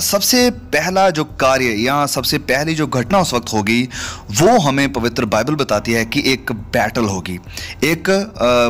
सबसे पहला जो कार्य या सबसे पहली जो घटना उस वक्त होगी वो हमें पवित्र बाइबल बताती है कि एक बैटल होगी एक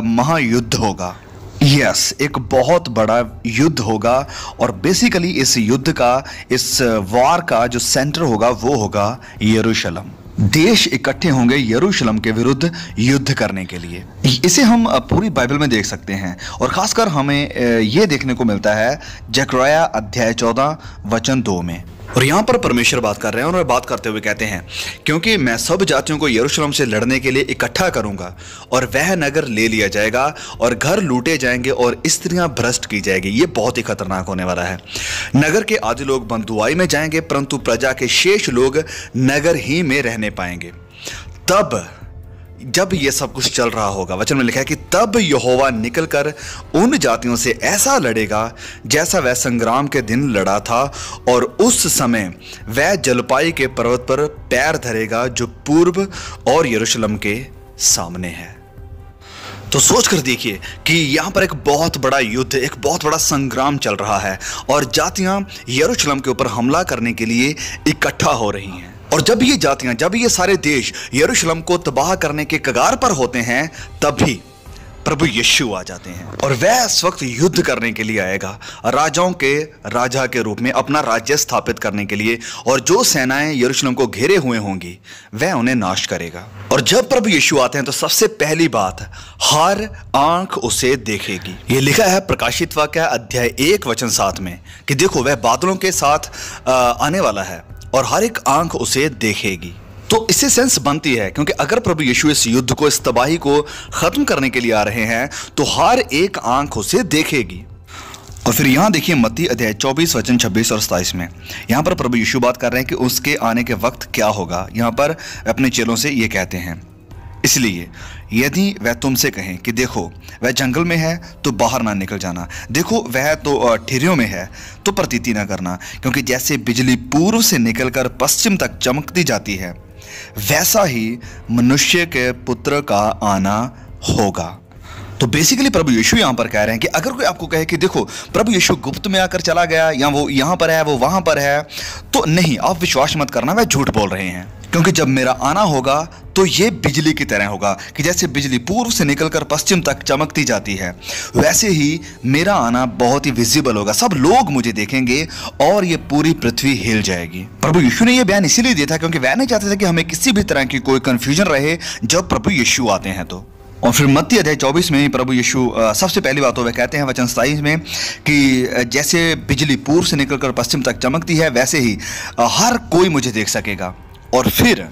महायुद्ध होगा। यस yes, एक बहुत बड़ा युद्ध होगा और बेसिकली इस युद्ध का इस वार का जो सेंटर होगा वो होगा यरूशलेम। देश इकट्ठे होंगे यरूशलम के विरुद्ध युद्ध करने के लिए। इसे हम पूरी बाइबल में देख सकते हैं और खासकर हमें ये देखने को मिलता है जकराया अध्याय चौदह, वचन दो में। और यहाँ पर परमेश्वर बात कर रहे हैं और बात करते हुए कहते हैं, क्योंकि मैं सब जातियों को यरूशलेम से लड़ने के लिए इकट्ठा करूँगा और वह नगर ले लिया जाएगा और घर लूटे जाएँगे और स्त्रियाँ भ्रष्ट की जाएगी। ये बहुत ही खतरनाक होने वाला है। नगर के आधे लोग बंधुआई में जाएँगे, परंतु प्रजा के शेष लोग नगर ही में रहने पाएँगे। तब जब ये सब कुछ चल रहा होगा, वचन में लिखा है कि तब यहोवा निकलकर उन जातियों से ऐसा लड़ेगा जैसा वह संग्राम के दिन लड़ा था, और उस समय वह जलपाई के पर्वत पर पैर धरेगा जो पूर्व और यरूशलेम के सामने है। तो सोच कर देखिए कि यहाँ पर एक बहुत बड़ा युद्ध, एक बहुत बड़ा संग्राम चल रहा है, और जातियाँ यरूशलेम के ऊपर हमला करने के लिए इकट्ठा हो रही हैं। और जब ये जातियाँ, जब ये सारे देश यरूशलेम को तबाह करने के कगार पर होते हैं, तब भी प्रभु यीशु आ जाते हैं। और वह इस वक्त युद्ध करने के लिए आएगा, राजाओं के, राजा के रूप में अपना राज्य स्थापित करने के लिए। और जो सेनाएँ यरूशलेम को घेरे हुए होंगी, वह उन्हें नाश करेगा। और जब प्रभु यीशु आते हैं तो सबसे पहली बात, हर आँख उसे देखेगी। ये लिखा है प्रकाशित वाक्य, अध्याय एक, वचन सात में, कि देखो, वह बादलों के साथ आने वाला है। और हर एक आँख उसे देखेगी। तो इससे सेंस बनती है, क्योंकि अगर प्रभु यीशु इस युद्ध को, इस तबाही को खत्म करने के लिए आ रहे हैं तो हर एक आँख उसे देखेगी। और फिर यहाँ देखिए मत्ती अध्याय 24 वचन 26 और 27 में। यहाँ पर प्रभु यीशु बात कर रहे हैं कि उसके आने के वक्त क्या होगा। यहाँ पर अपने चेलों से ये कहते हैं, इसलिए यदि वह तुमसे कहें कि देखो, वह जंगल में है तो बाहर ना निकल जाना। देखो, वह तो ठिरियों में है तो प्रतीति ना करना, क्योंकि जैसे बिजली पूर्व से निकलकर पश्चिम तक चमकती जाती है, वैसा ही मनुष्य के पुत्र का आना होगा। तो बेसिकली प्रभु यीशु यहाँ पर कह रहे हैं कि अगर कोई आपको कहे कि देखो, प्रभु यीशु गुप्त में आकर चला गया, या वो यहाँ पर है, वो वहाँ पर है तो नहीं, आप विश्वास मत करना, वह झूठ बोल रहे हैं। क्योंकि जब मेरा आना होगा तो ये बिजली की तरह होगा कि जैसे बिजली पूर्व से निकलकर पश्चिम तक चमकती जाती है, वैसे ही मेरा आना बहुत ही विजिबल होगा। सब लोग मुझे देखेंगे और ये पूरी पृथ्वी हिल जाएगी। प्रभु यीशु ने यह बयान इसीलिए दिया था क्योंकि वह नहीं चाहते थे कि हमें किसी भी तरह की कोई कंफ्यूजन रहे जब प्रभु यीशु आते हैं तो। और फिर मत्ती अध्याय 24 में प्रभु यीशु सबसे पहली बात तो वह कहते हैं वचन 27 में कि जैसे बिजली पूर्व से निकलकर पश्चिम तक चमकती है, वैसे ही हर कोई मुझे देख सकेगा। और फिर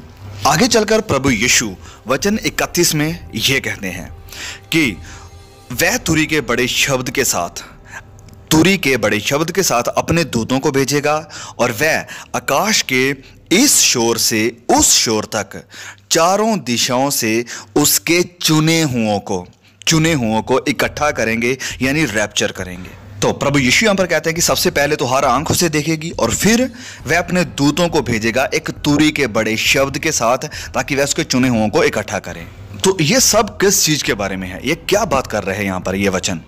आगे चलकर प्रभु यीशु वचन 31 में यह कहते हैं कि वह तुरी के बड़े शब्द के साथ, तुरी के बड़े शब्द के साथ अपने दूतों को भेजेगा और वह आकाश के इस शोर से, उस शोर तक चारों दिशाओं से उसके चुने हुओं को, चुने हुओं को इकट्ठा करेंगे, यानी रैप्चर करेंगे। तो प्रभु यीशु यहाँ पर कहते हैं कि सबसे पहले तो हर आँख उसे देखेगी और फिर वह अपने दूतों को भेजेगा एक तुरी के बड़े शब्द के साथ ताकि वह उसके चुने हुओं को इकट्ठा करें। तो ये सब किस चीज़ के बारे में है? ये क्या बात कर रहे हैं यहाँ पर ये वचन?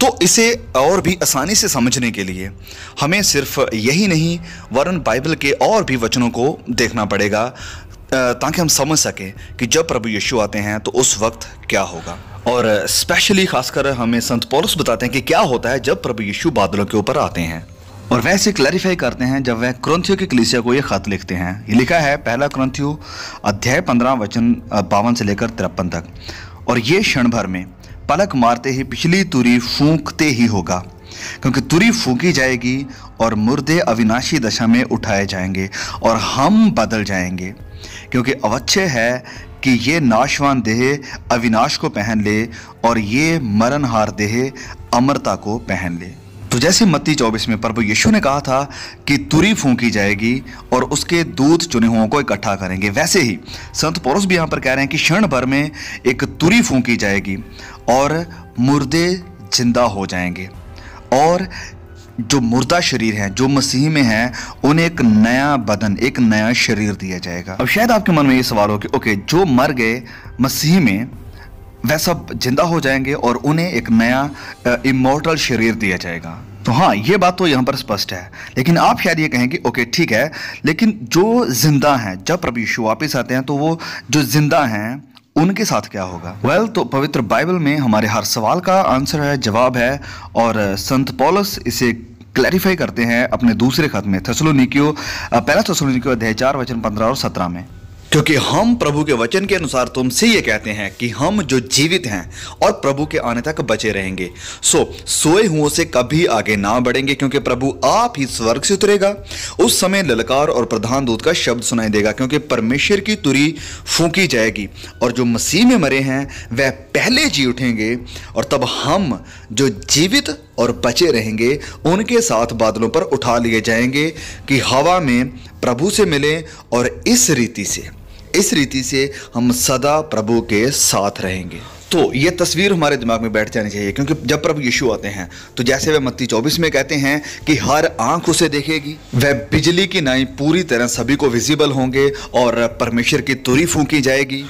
तो इसे और भी आसानी से समझने के लिए हमें सिर्फ़ यही नहीं, वरन बाइबल के और भी वचनों को देखना पड़ेगा। ताकि हम समझ सकें कि जब प्रभु यीशु आते हैं तो उस वक्त क्या होगा। और स्पेशली खासकर हमें संत पौलुस बताते हैं कि क्या होता है जब प्रभु यीशु बादलों के ऊपर आते हैं। और वैसे क्लैरिफाई करते हैं जब वह क्रंथियो की कलीसिया को यह खत लिखते हैं। ये लिखा है पहला क्रंथियो अध्याय पंद्रह वचन बावन से लेकर तिरपन तक। और ये क्षण भर में पलक मारते ही पिछली तुरी फूंकते ही होगा, क्योंकि तुरी फूंकी जाएगी और मुर्दे अविनाशी दशा में उठाए जाएँगे और हम बदल जाएँगे। क्योंकि अवश्य है कि ये नाशवान देह अविनाश को पहन ले और ये मरणहार देह अमरता को पहन ले। तो जैसे मत्ती 24 में प्रभु यीशु ने कहा था कि तुरी फूंकी जाएगी और उसके दूध चुने हुओं को इकट्ठा करेंगे। वैसे ही संत पौरुष भी यहाँ पर कह रहे हैं कि क्षण भर में एक तुरी फूंकी जाएगी और मुर्दे ज़िंदा हो जाएँगे और जो मुर्दा शरीर हैं, जो मसीह में हैं, उन्हें एक नया बदन, एक नया शरीर दिया जाएगा। अब शायद आपके मन में ये सवाल हो कि, ओके, जो मर गए मसीह में सब ज़िंदा हो जाएँगे और उन्हें एक नया इमोर्टल शरीर दिया जाएगा। तो हाँ ये बात तो यहाँ पर स्पष्ट है। लेकिन आप शायद ये कहें कि, ओके, ठीक है, लेकिन जो ज़िंदा हैं, जब प्रभु यीशु वापस आते हैं तो वो जो ज़िंदा हैं उनके साथ क्या होगा? वेल well, तो पवित्र बाइबल में हमारे हर सवाल का आंसर है जवाब है और संत पॉलस इसे क्लैरिफाई करते हैं अपने दूसरे खत में थसलोनिकियो पहला थसलोनिकियो अध्याय चार वचन पंद्रह और सत्रह में। क्योंकि हम प्रभु के वचन के अनुसार तुमसे ये कहते हैं कि हम जो जीवित हैं और प्रभु के आने तक बचे रहेंगे। सो सोए हुओं से कभी आगे ना बढ़ेंगे क्योंकि प्रभु आप ही स्वर्ग से उतरेगा। उस समय ललकार और प्रधान दूत का शब्द सुनाई देगा क्योंकि परमेश्वर की तुरी फूकी जाएगी और जो मसीह में मरे हैं, वह पहले जी उठेंगे और तब हम जो जीवित और बचे रहेंगे, उनके साथ बादलों पर उठा लिए जाएँगे कि हवा में प्रभु से मिलें और इस रीति से। इस रीति से हम सदा प्रभु के साथ रहेंगे। तो ये तस्वीर हमारे दिमाग में बैठ जानी चाहिए, क्योंकि जब प्रभु यीशु आते हैं तो जैसे वे मत्ती चौबीस में कहते हैं कि हर आँख उसे देखेगी वह बिजली की नाई पूरी तरह सभी को विजिबल होंगे और परमेश्वर की तुरी फूकी जाएगी।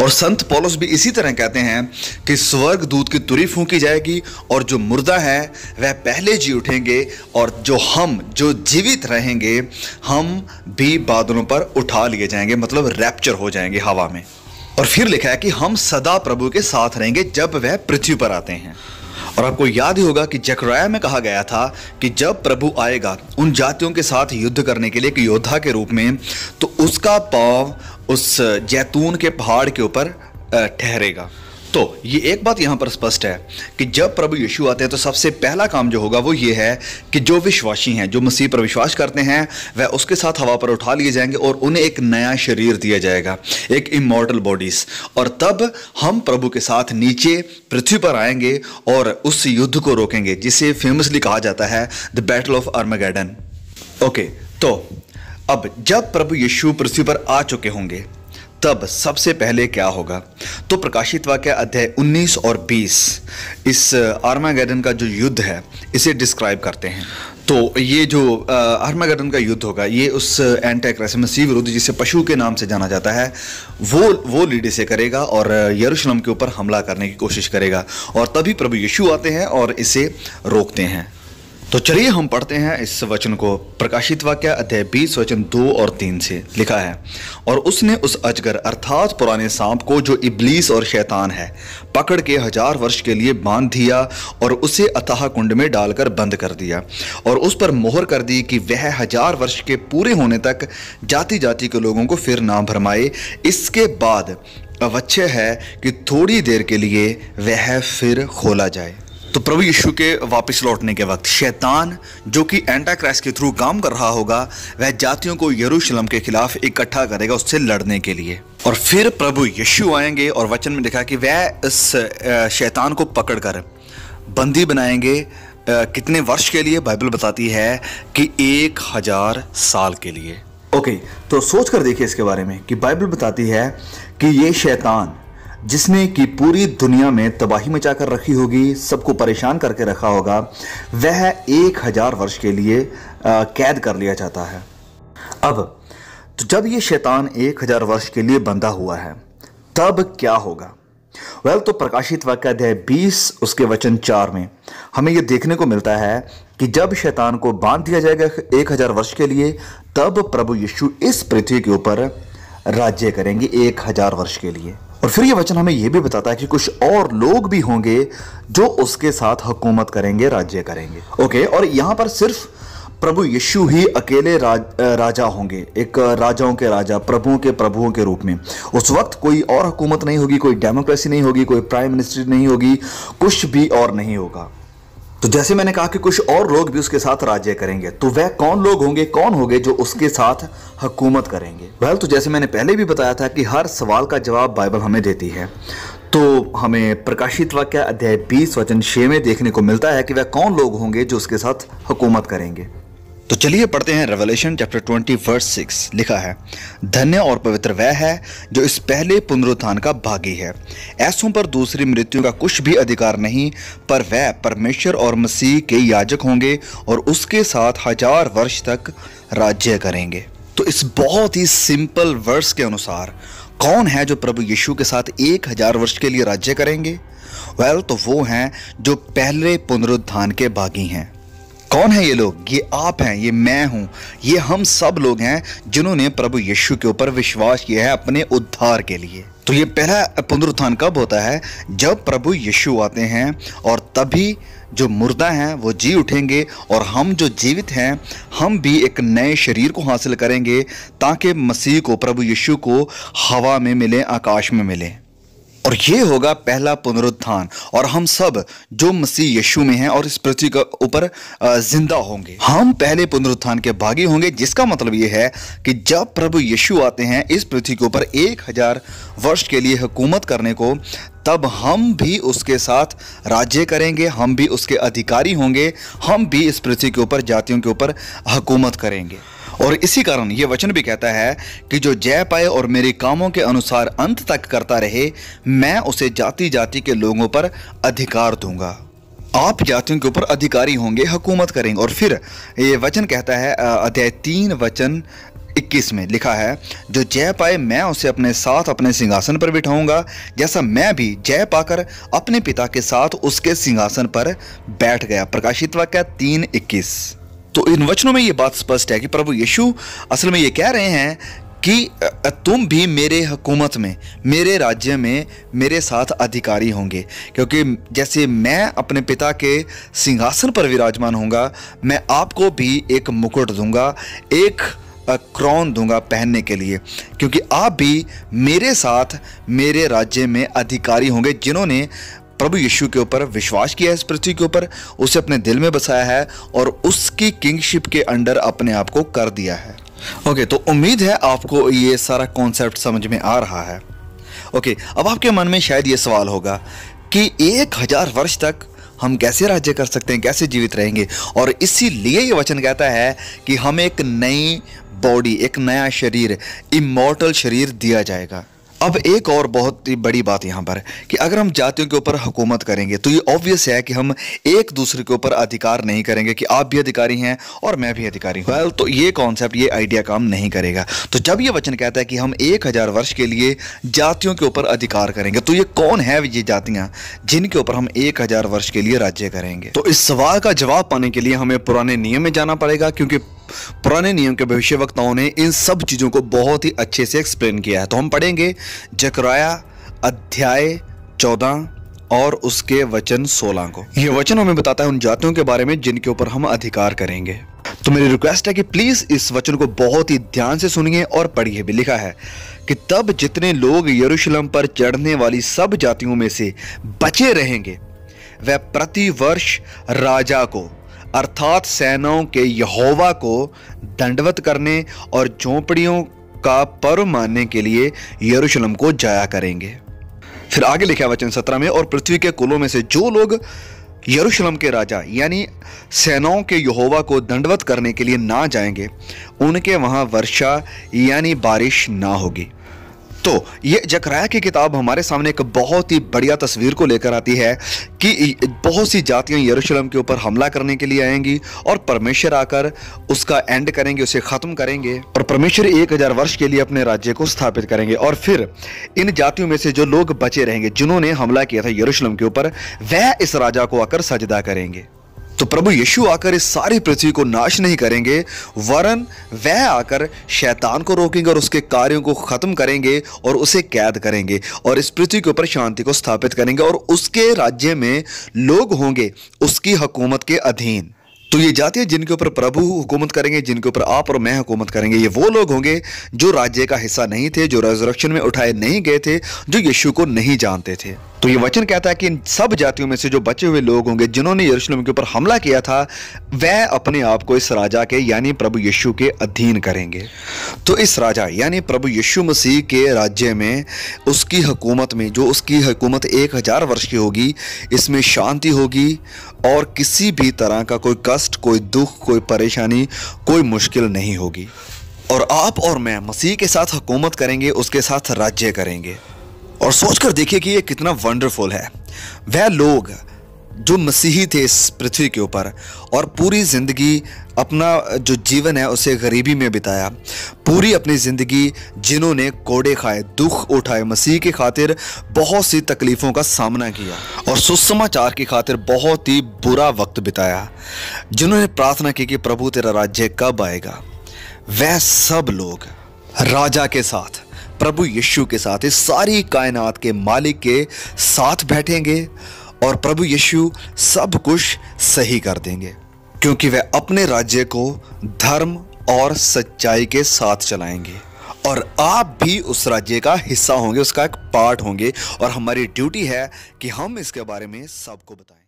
और संत पौलुस भी इसी तरह कहते हैं कि स्वर्ग दूत की तुरी फूकी जाएगी और जो मुर्दा है, वह पहले जी उठेंगे और जो हम, जो जीवित रहेंगे, हम भी बादलों पर उठा लिए जाएँगे मतलब रैप्चर हो जाएँगे हवा में। और फिर लिखा है कि हम सदा प्रभु के साथ रहेंगे जब वह पृथ्वी पर आते हैं। और आपको याद ही होगा कि जकराया में कहा गया था कि जब प्रभु आएगा उन जातियों के साथ युद्ध करने के लिए एक योद्धा के रूप में तो उसका पाव उस जैतून के पहाड़ के ऊपर ठहरेगा। तो ये एक बात यहाँ पर स्पष्ट है कि जब प्रभु यीशु आते हैं तो सबसे पहला काम जो होगा वो ये है कि जो विश्वासी हैं, जो मसीह पर विश्वास करते हैं, वह उसके साथ हवा पर उठा लिए जाएँगे और उन्हें एक नया शरीर दिया जाएगा, एक इमोर्टल बॉडीज और तब हम प्रभु के साथ नीचे पृथ्वी पर आएँगे और उस युद्ध को रोकेंगे, जिसे फेमसली कहा जाता है the battle of Armageddon okay तो अब जब प्रभु यीशु पृथ्वी पर आ चुके होंगे, तब सबसे पहले क्या होगा? तो प्रकाशित वाक्य अध्याय 19 और 20 इस आर्मागेडन का जो युद्ध है, इसे डिस्क्राइब करते हैं। तो ये जो आर्मागेडन का युद्ध होगा, ये उस एंटी मसीह विरुद्ध जिसे पशु के नाम से जाना जाता है, वो वो लीड इसे करेगा और यरूशलेम के ऊपर हमला करने की कोशिश करेगा। और तभी प्रभु यीशु आते हैं और इसे रोकते हैं। तो चलिए हम पढ़ते हैं इस वचन को। प्रकाशित वाक्य अध्याय बीस, वचन दो और तीन से लिखा है। और उसने उस अजगर, अर्थात पुराने सांप को, जो इबलीस और शैतान है, पकड़ के हज़ार वर्ष के लिए बाँध दिया और उसे अतः कुंड में डालकर बंद कर दिया। और उस पर मोहर कर दी कि वह हज़ार वर्ष के पूरे होने तक जाति जाति के लोगों को फिर ना भरमाए। इसके बाद अवश्य है कि थोड़ी देर के लिए वह फिर खोला जाए। तो प्रभु यीशु के वापस लौटने के वक्त शैतान, जो कि एंटा क्राइस के थ्रू काम कर रहा होगा, वह जातियों को यरूशलेम के खिलाफ इकट्ठा करेगा उससे लड़ने के लिए। और फिर प्रभु यीशु आएँगे और वचन में लिखा कि वह इस शैतान को पकड़कर बंदी बनाएँगे। कितने वर्ष के लिए? बाइबल बताती है कि एक हज़ार साल के लिए। ओके तो सोच कर देखिए इसके बारे में कि बाइबल बताती है कि ये शैतान जिसने कि पूरी दुनिया में तबाही मचा कर रखी होगी, सबको परेशान करके रखा होगा, वह एक हज़ार वर्ष के लिए कैद कर लिया जाता है। अब तो जब ये शैतान एक हज़ार वर्ष के लिए बंधा हुआ है, तब क्या होगा? वेल तो प्रकाशित वाक्य अध्याय 20 उसके वचन चार में, हमें यह देखने को मिलता है कि जब शैतान को बाँध दिया जाएगा एक हज़ार वर्ष के लिए, तब प्रभु यीशु इस पृथ्वी के ऊपर राज्य करेंगे एक हज़ार वर्ष के लिए। और फिर ये वचन हमें यह भी बताता है कि कुछ और लोग भी होंगे जो उसके साथ हुकूमत करेंगे राज्य करेंगे। ओके और यहाँ पर सिर्फ़ प्रभु यीशु ही अकेले राज, राजा होंगे। एक राजाओं के राजा प्रभुओं के प्रभुओं के रूप में। उस वक्त कोई और हुकूमत नहीं होगी कोई डेमोक्रेसी नहीं होगी कोई प्राइम मिनिस्ट्री नहीं होगी कुछ भी और नहीं होगा। तो जैसे मैंने कहा कि कुछ और लोग भी उसके साथ राज्य करेंगे तो वह कौन लोग होंगे, कौन होंगे जो उसके साथ हुकूमत करेंगे? वह तो जैसे मैंने पहले भी बताया था कि हर सवाल का जवाब बाइबल हमें देती है। तो हमें प्रकाशित वाक्य अध्याय 20 वचन छः में देखने को मिलता है कि वह कौन लोग होंगे जो उसके साथ हुकूमत करेंगे। तो चलिए पढ़ते हैं रेवलेशन चैप्टर 20 वर्स 6 लिखा है धन्य और पवित्र वह है जो इस पहले पुनरुत्थान का भागी है। ऐसों पर दूसरी मृत्यु का कुछ भी अधिकार नहीं पर वह परमेश्वर और मसीह के याजक होंगे और उसके साथ हज़ार वर्ष तक राज्य करेंगे। तो इस बहुत ही सिंपल वर्स के अनुसार कौन है जो प्रभु यीशु के साथ एक हज़ार वर्ष के लिए राज्य करेंगे? वेल well, तो वो हैं जो पहले पुनरुत्थान के भागी हैं। कौन है ये लोग? ये आप हैं, ये मैं हूँ। ये हम सब लोग हैं जिन्होंने प्रभु यीशु के ऊपर विश्वास किया है अपने उद्धार के लिए। तो ये पहला पुनरुत्थान कब होता है? जब प्रभु यीशु आते हैं और तभी जो मुर्दा हैं, वो जी उठेंगे और हम जो जीवित हैं, हम भी एक नए शरीर को हासिल करेंगे ताकि मसीह को, प्रभु यीशु को हवा में मिले, आकाश में मिले। और ये होगा पहला पुनरुत्थान। और हम सब जो मसीह यीशु में हैं और इस पृथ्वी के ऊपर ज़िंदा होंगे। हम पहले पुनरुत्थान के भागी होंगे, जिसका मतलब ये है कि जब प्रभु यीशु आते हैं इस पृथ्वी के ऊपर एक हज़ार वर्ष के लिए हुकूमत करने को, तब हम भी उसके साथ राज्य करेंगे, हम भी उसके अधिकारी होंगे, हम भी इस पृथ्वी के ऊपर, जातियों के ऊपर हुकूमत करेंगे। और इसी कारण ये वचन भी कहता है कि जो जय पाए और मेरे कामों के अनुसार अंत तक करता रहे, मैं उसे जाति जाति के लोगों पर अधिकार दूँगा। आप जातियों के ऊपर अधिकारी होंगे, हुकूमत करेंगे। और फिर ये वचन कहता है अध्याय तीन, वचन 21 में लिखा है, जो जय पाए, मैं उसे अपने साथ अपने सिंहासन पर बिठाऊँगा। जैसा मैं भी जय पाकर अपने पिता के साथ उसके सिंहासन पर बैठ गया। प्रकाशित वाक्य तीन, इक्कीस। तो इन वचनों में ये बात स्पष्ट है कि प्रभु यीशु असल में ये कह रहे हैं कि तुम भी मेरे हुकूमत में, मेरे राज्य में मेरे साथ अधिकारी होंगे। क्योंकि जैसे मैं अपने पिता के सिंहासन पर विराजमान होऊँगा, मैं आपको भी एक मुकुट दूँगा, एक क्रॉन दूँगा पहनने के लिए। क्योंकि आप भी मेरे साथ, मेरे राज्य में अधिकारी होंगे, जिन्होंने प्रभु यीशु के ऊपर विश्वास किया है इस पृथ्वी के ऊपर उसे अपने दिल में बसाया है और उसकी किंगशिप के अंडर अपने आप को कर दिया है। ओके okay, तो उम्मीद है आपको ये सारा कॉन्सेप्ट समझ में आ रहा है। ओके okay, अब आपके मन में शायद ये सवाल होगा कि एक हज़ार वर्ष तक हम कैसे राज्य कर सकते हैं कैसे जीवित रहेंगे? और इसीलिए ये वचन कहता है कि हमें एक नई बॉडी एक नया शरीर इमोर्टल शरीर दिया जाएगा। अब एक और बहुत ही बड़ी बात यहाँ पर, कि अगर हम जातियों के ऊपर हुकूमत करेंगे तो ये ऑब्वियस है कि हम एक दूसरे के ऊपर अधिकार नहीं करेंगे, कि आप भी अधिकारी हैं और मैं भी अधिकारी हूँ। तो ये कॉन्सेप्ट ये आइडिया काम नहीं करेगा। तो जब ये वचन कहता है कि हम एक हज़ार वर्ष के लिए जातियों के ऊपर अधिकार करेंगे तो ये कौन है ये जातियाँ जिनके ऊपर हम एक हज़ार वर्ष के लिए राज्य करेंगे? तो इस सवाल का जवाब पाने के लिए हमें पुराने नियम में जाना पड़ेगा, क्योंकि पुराने नियम के भविष्य वक्ताओं ने इन सब चीज़ों को बहुत ही अच्छे से एक्सप्लेन किया है। तो हम पढ़ेंगे जकराया अध्याय चौदह और उसके वचन सोलह को। यह वचन हमें बताता है उन जातियों के बारे में जिनके ऊपर हम अधिकार करेंगे। तो मेरी रिक्वेस्ट है कि प्लीज़ इस वचन को बहुत ही ध्यान से सुनिए और पढ़िए। भी लिखा है कि तब जितने लोग यरूशलेम पर चढ़ने वाली सब जातियों में से बचे रहेंगे, वह प्रतिवर्ष राजा को अर्थात सेनाओं के यहोवा को दंडवत करने और झोंपड़ियों का पर्व मानने के लिए यरूशलेम को जाया करेंगे। फिर आगे लिखा वचन सत्रह में, और पृथ्वी के कुलों में से जो लोग यरूशलेम के राजा, यानी सेनाओं के यहोवा को दंडवत करने के लिए ना जाएँगे, उनके वहाँ वर्षा, यानी बारिश ना होगी। तो ये जकराया की किताब हमारे सामने एक बहुत ही बढ़िया तस्वीर को लेकर आती है कि बहुत सी जातियाँ यरूशलेम के ऊपर हमला करने के लिए आएँगी और परमेश्वर आकर उसका एंड करेंगे, उसे ख़त्म करेंगे और परमेश्वर एक हज़ार वर्ष के लिए अपने राज्य को स्थापित करेंगे। और फिर इन जातियों में से जो लोग बचे रहेंगे, जिन्होंने हमला किया था यरूशलेम के ऊपर, वह इस राजा को आकर सजदा करेंगे। तो प्रभु यीशु आकर इस सारी पृथ्वी को नाश नहीं करेंगे, वरन वह आकर शैतान को रोकेंगे और उसके कार्यों को खत्म करेंगे और उसे कैद करेंगे और इस पृथ्वी के ऊपर शांति को स्थापित करेंगे और उसके राज्य में लोग होंगे उसकी हुकूमत के अधीन। तो ये जातियाँ जिनके ऊपर प्रभु हुकूमत करेंगे, जिनके ऊपर आप और मैं हुकूमत करेंगे। ये वो लोग होंगे जो राज्य का हिस्सा नहीं थे, जो रेजरक्शन में उठाए नहीं गए थे, जो यीशु को नहीं जानते थे। तो ये वचन कहता है कि इन सब जातियों में से जो बचे हुए लोग होंगे, जिन्होंने यरूशलेम के ऊपर हमला किया था, वह अपने आप को इस राजा के, यानी प्रभु यीशु के अधीन करेंगे। तो इस राजा, यानी प्रभु यीशु मसीह के राज्य में, उसकी हुकूमत में, जो उसकी हुकूमत एक हज़ार वर्ष की होगी, इसमें शांति होगी, और किसी भी तरह का कोई कष्ट, कोई दुख, कोई परेशानी, कोई मुश्किल नहीं होगी। और आप और मैं मसीह के साथ हुकूमत करेंगे, उसके साथ राज्य करेंगे। और सोचकर देखिए कि ये कितना वंडरफुल है। वह लोग जो मसीही थे इस पृथ्वी के ऊपर और पूरी ज़िंदगी अपना जो जीवन है उसे गरीबी में बिताया। पूरी अपनी ज़िंदगी जिन्होंने कोड़े खाए, दुख उठाए, मसीह की खातिर बहुत सी तकलीफ़ों का सामना किया और सुसमाचार की खातिर बहुत ही बुरा वक्त बिताया। जिन्होंने प्रार्थना की कि प्रभु तेरा राज्य कब आएगा? वह सब लोग राजा के साथ प्रभु यीशु के साथ इस सारी कायनात के मालिक के साथ बैठेंगे और प्रभु यीशु सब कुछ सही कर देंगे, क्योंकि वह अपने राज्य को धर्म और सच्चाई के साथ चलाएँगे। और आप भी उस राज्य का हिस्सा होंगे, उसका एक पार्ट होंगे, और हमारी ड्यूटी है कि हम इसके बारे में सबको बताएँ।